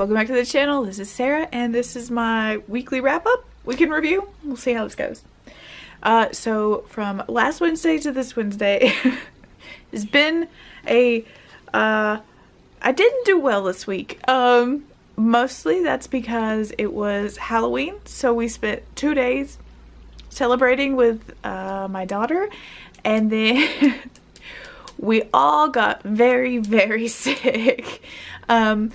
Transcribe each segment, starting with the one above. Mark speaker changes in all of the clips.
Speaker 1: welcome back to the channel. This is Sarah and this is my weekly wrap up, weekend review. We'll see how this goes. Uh, so from last Wednesday to this Wednesday, it's been a, uh, I didn't do well this week. Um, mostly that's because it was Halloween, so we spent two days celebrating with uh, my daughter and then we all got very very sick um,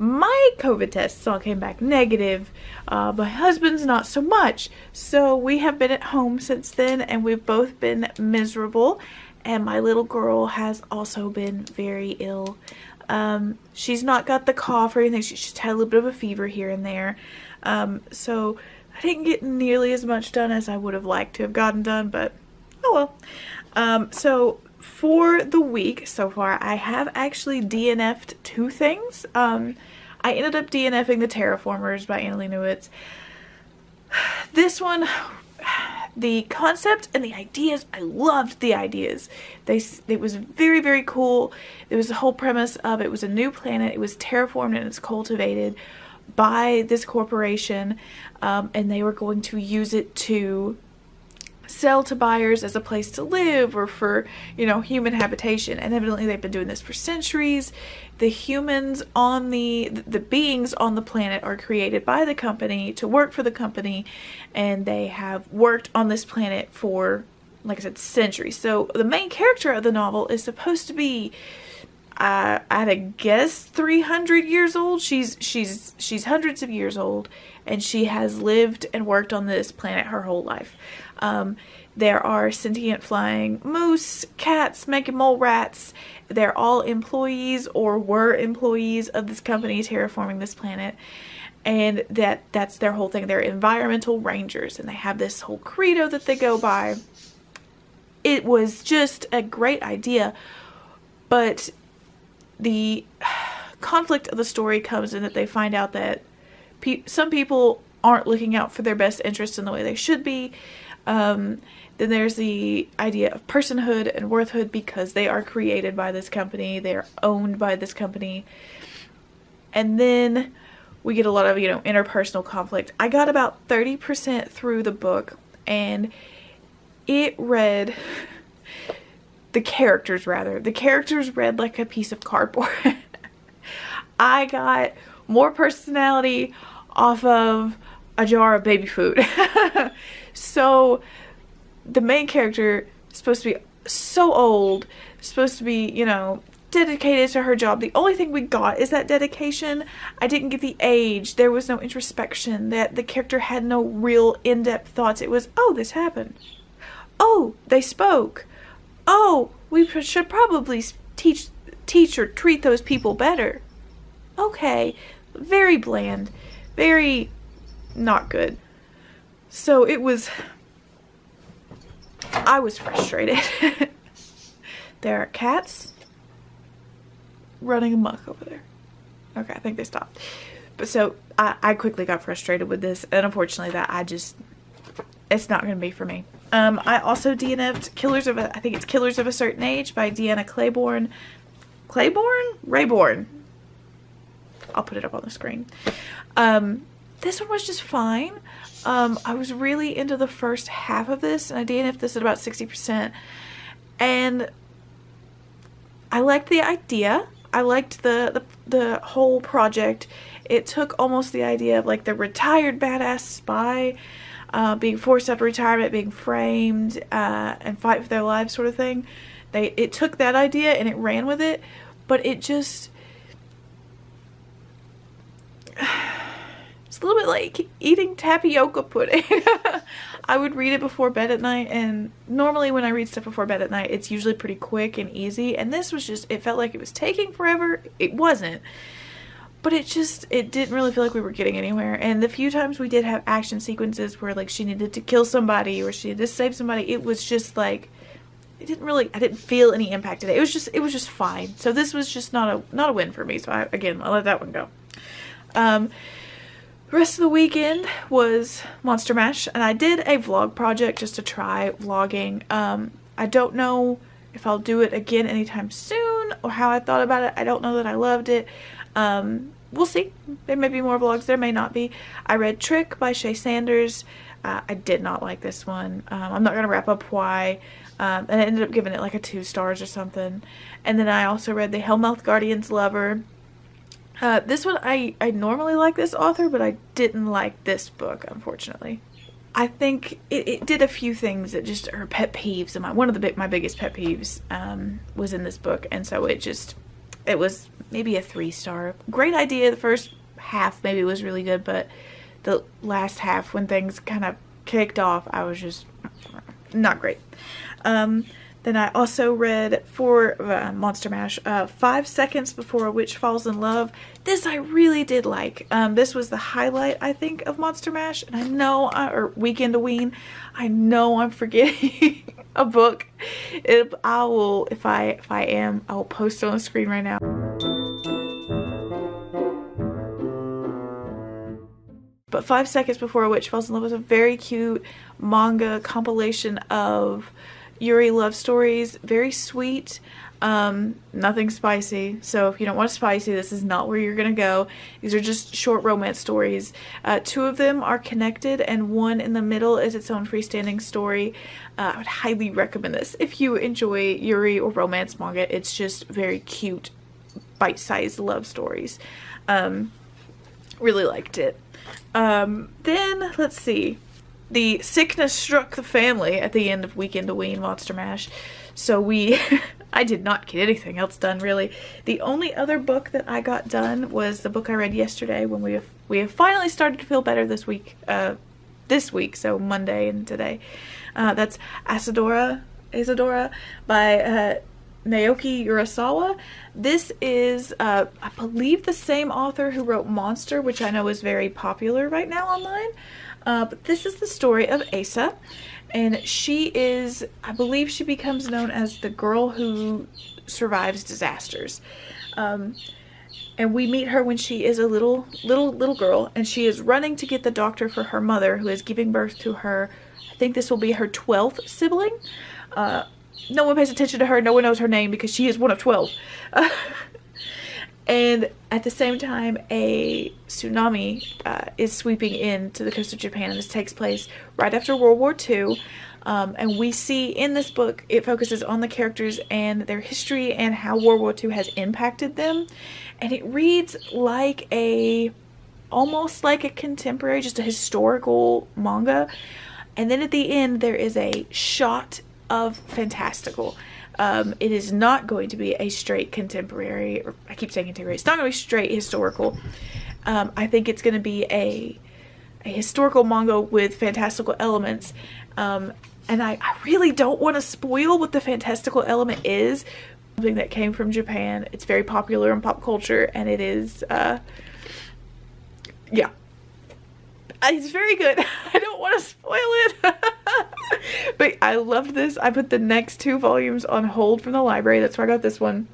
Speaker 1: my COVID tests all came back negative. Uh, my husband's not so much. So we have been at home since then and we've both been miserable. And my little girl has also been very ill. Um, she's not got the cough or anything. She's just had a little bit of a fever here and there. Um, so I didn't get nearly as much done as I would have liked to have gotten done, but oh well. Um, so for the week so far, I have actually DNF'd two things. Um, I ended up DNFing the Terraformers by Annalee Newitz. This one, the concept and the ideas, I loved the ideas. They It was very, very cool. There was the whole premise of it was a new planet. It was terraformed and it's cultivated by this corporation um, and they were going to use it to sell to buyers as a place to live or for, you know, human habitation. And evidently they've been doing this for centuries. The humans on the, the beings on the planet are created by the company to work for the company and they have worked on this planet for, like I said, centuries. So the main character of the novel is supposed to be uh, I'd guess 300 years old. She's she's she's hundreds of years old, and she has lived and worked on this planet her whole life. Um, there are sentient flying moose, cats, mega mole rats. They're all employees or were employees of this company terraforming this planet. And that that's their whole thing. They're environmental rangers and they have this whole credo that they go by. It was just a great idea, but the conflict of the story comes in that they find out that pe some people aren't looking out for their best interests in the way they should be. Um, then there's the idea of personhood and worthhood because they are created by this company, they are owned by this company. And then we get a lot of, you know, interpersonal conflict. I got about 30% through the book and it read the characters rather. The characters read like a piece of cardboard. I got more personality off of a jar of baby food. so the main character is supposed to be so old, supposed to be, you know, dedicated to her job. The only thing we got is that dedication. I didn't get the age. There was no introspection. That the character had no real in-depth thoughts. It was, oh, this happened. Oh, they spoke. Oh, we should probably teach teach or treat those people better. Okay, very bland, very not good. So it was I was frustrated. there are cats running amok over there. Okay, I think they stopped. But so I, I quickly got frustrated with this, and unfortunately, that I just it's not going to be for me. Um, I also DNF'd Killers of a, I think it's Killers of a Certain Age by Deanna Claiborne. Claiborne? Raybourn. I'll put it up on the screen. Um, this one was just fine. Um, I was really into the first half of this, and I DNF'd this at about 60%. And I liked the idea. I liked the, the, the whole project. It took almost the idea of like the retired badass spy uh, being forced out of retirement, being framed, uh, and fight for their lives sort of thing. They It took that idea and it ran with it, but it just... It's a little bit like eating tapioca pudding. I would read it before bed at night and normally when I read stuff before bed at night it's usually pretty quick and easy and this was just it felt like it was taking forever. It wasn't but it just it didn't really feel like we were getting anywhere. And the few times we did have action sequences where like she needed to kill somebody or she needed to save somebody it was just like it didn't really I didn't feel any impact in it. It was just it was just fine. So this was just not a not a win for me. So I again I let that one go. Um the rest of the weekend was Monster Mash and I did a vlog project just to try vlogging. Um I don't know if I'll do it again anytime soon or how I thought about it. I don't know that I loved it um, we'll see. There may be more vlogs. There may not be. I read Trick by Shea Sanders. Uh, I did not like this one. Um, I'm not going to wrap up why. Um, and I ended up giving it like a two stars or something. And then I also read The Hellmouth Guardian's Lover. Uh, this one, I, I normally like this author, but I didn't like this book, unfortunately. I think it, it did a few things that just are pet peeves of my, One of the my biggest pet peeves um, was in this book, and so it just it was maybe a three star. Great idea. The first half maybe was really good, but the last half when things kind of kicked off, I was just not great. Um, then I also read for uh, Monster Mash, uh, Five Seconds Before a Witch Falls in Love. This I really did like. Um, this was the highlight, I think, of Monster Mash. And I know, I, or Weekendoween, I know I'm forgetting a book. If I will, if I, if I am, I will post it on the screen right now. But Five Seconds Before a Witch Falls in Love was a very cute manga compilation of Yuri love stories. Very sweet. Um, nothing spicy. So if you don't want spicy, this is not where you're going to go. These are just short romance stories. Uh, two of them are connected and one in the middle is its own freestanding story. Uh, I would highly recommend this. If you enjoy Yuri or romance manga, it's just very cute, bite-sized love stories. Um, really liked it. Um, then, let's see the sickness struck the family at the end of Weekendoween Monster Mash. So we, I did not get anything else done really. The only other book that I got done was the book I read yesterday when we have, we have finally started to feel better this week, uh, this week, so Monday and today. Uh, that's Asadora, Asadora by uh, Naoki Urasawa. This is, uh, I believe, the same author who wrote Monster, which I know is very popular right now online. Uh, but this is the story of Asa, and she is, I believe she becomes known as the girl who survives disasters. Um, and we meet her when she is a little, little, little girl, and she is running to get the doctor for her mother, who is giving birth to her, I think this will be her 12th sibling. Uh, no one pays attention to her, no one knows her name because she is one of 12. And at the same time, a tsunami uh, is sweeping into the coast of Japan. And this takes place right after World War II. Um, and we see in this book, it focuses on the characters and their history and how World War II has impacted them. And it reads like a, almost like a contemporary, just a historical manga. And then at the end, there is a shot of fantastical. Um, it is not going to be a straight contemporary, or I keep saying contemporary, it's not going to be straight historical. Um, I think it's going to be a, a historical manga with fantastical elements. Um, and I, I really don't want to spoil what the fantastical element is. Something that came from Japan. It's very popular in pop culture and it is, uh, yeah. It's very good. I don't want to spoil it. but I loved this. I put the next two volumes on hold from the library. That's where I got this one.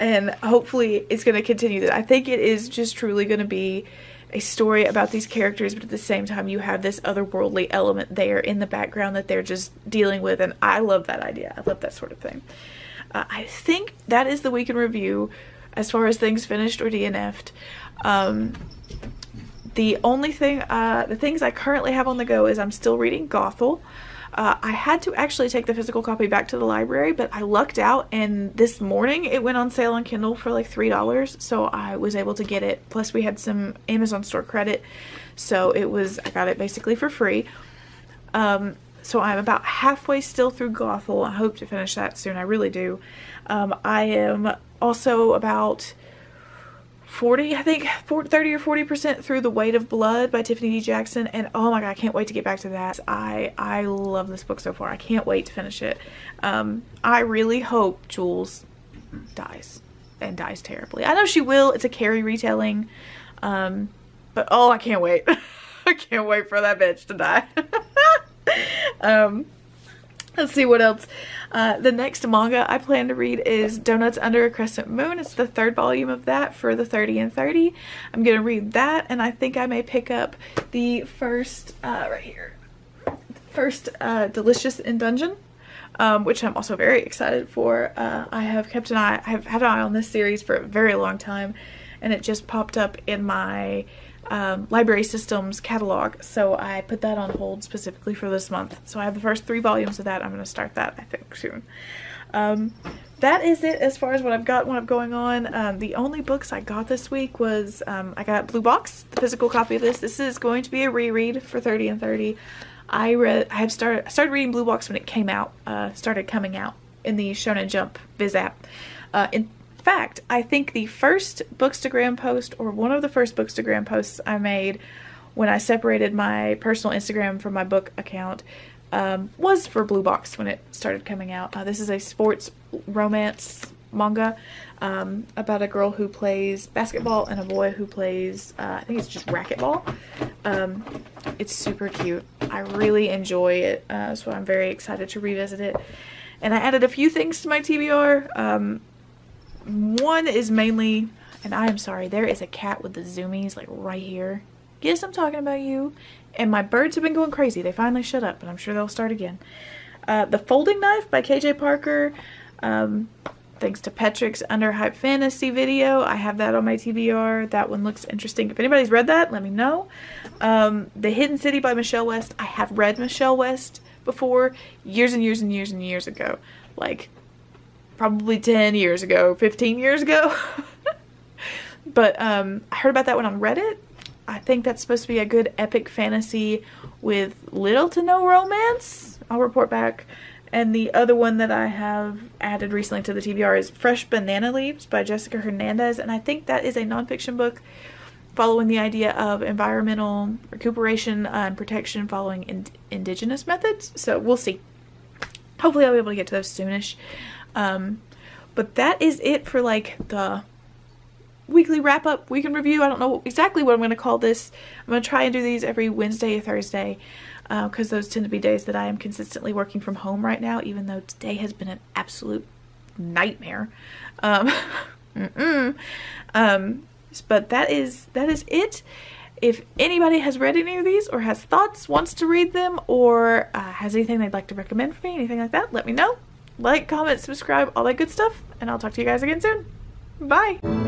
Speaker 1: And hopefully it's going to continue that. I think it is just truly going to be a story about these characters, but at the same time you have this otherworldly element there in the background that they're just dealing with. And I love that idea. I love that sort of thing. Uh, I think that is the week in review as far as things finished or DNF'd. Um, the only thing, uh, the things I currently have on the go is I'm still reading Gothel. Uh, I had to actually take the physical copy back to the library, but I lucked out and this morning it went on sale on Kindle for like $3, so I was able to get it. Plus we had some Amazon store credit, so it was, I got it basically for free. Um, so I'm about halfway still through Gothel. I hope to finish that soon, I really do. Um, I am also about 40, I think 40, 30 or 40% through The Weight of Blood by Tiffany D. Jackson. And oh my god, I can't wait to get back to that. I, I love this book so far. I can't wait to finish it. Um, I really hope Jules dies and dies terribly. I know she will. It's a Carrie retelling. Um, but oh, I can't wait. I can't wait for that bitch to die. um, let's see what else. Uh, the next manga I plan to read is Doughnuts Under a Crescent Moon. It's the third volume of that for the 30 and 30. I'm going to read that and I think I may pick up the first, uh, right here, first uh, Delicious in Dungeon. Um, which I'm also very excited for. Uh, I have kept an eye, I have had an eye on this series for a very long time and it just popped up in my um, library systems catalog. So I put that on hold specifically for this month. So I have the first three volumes of that. I'm going to start that, I think, soon. Um, that is it as far as what I've got, what I'm going on. Um, the only books I got this week was um, I got Blue Box, the physical copy of this. This is going to be a reread for 30 and 30. I read, I have started, I started reading Blue Box when it came out, uh, started coming out in the Shonen Jump Viz app. Uh, in fact, I think the first Bookstagram post, or one of the first Bookstagram posts I made when I separated my personal Instagram from my book account, um, was for Blue Box when it started coming out. Uh, this is a sports romance manga um, about a girl who plays basketball and a boy who plays, uh, I think it's just racquetball. Um, it's super cute. I really enjoy it, uh, so I'm very excited to revisit it. And I added a few things to my TBR. One is mainly, and I am sorry, there is a cat with the zoomies like right here. Yes, I'm talking about you. And my birds have been going crazy. They finally shut up, but I'm sure they'll start again. Uh, the Folding Knife by KJ Parker. Um, thanks to Petrik's Underhype Fantasy video. I have that on my TBR. That one looks interesting. If anybody's read that, let me know. Um, the Hidden City by Michelle West. I have read Michelle West before years and years and years and years ago. Like probably 10 years ago, 15 years ago. but um, I heard about that one on Reddit. I think that's supposed to be a good epic fantasy with little to no romance. I'll report back. And the other one that I have added recently to the TBR is Fresh Banana Leaves by Jessica Hernandez. And I think that is a nonfiction book following the idea of environmental recuperation and protection following in indigenous methods. So we'll see. Hopefully I'll be able to get to those soonish. Um, but that is it for like the weekly wrap up, week in review. I don't know exactly what I'm going to call this. I'm going to try and do these every Wednesday or Thursday because uh, those tend to be days that I am consistently working from home right now, even though today has been an absolute nightmare. Um, um, but that is that is it. If anybody has read any of these or has thoughts, wants to read them, or uh, has anything they'd like to recommend for me, anything like that, let me know. Like, comment, subscribe, all that good stuff, and I'll talk to you guys again soon. Bye!